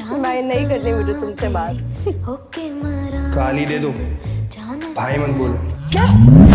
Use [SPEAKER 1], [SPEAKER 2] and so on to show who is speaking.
[SPEAKER 1] नहीं नहीं करनी मुझे तुमसे बात।
[SPEAKER 2] गाली दे दो भाई मन बोलो।
[SPEAKER 1] क्या?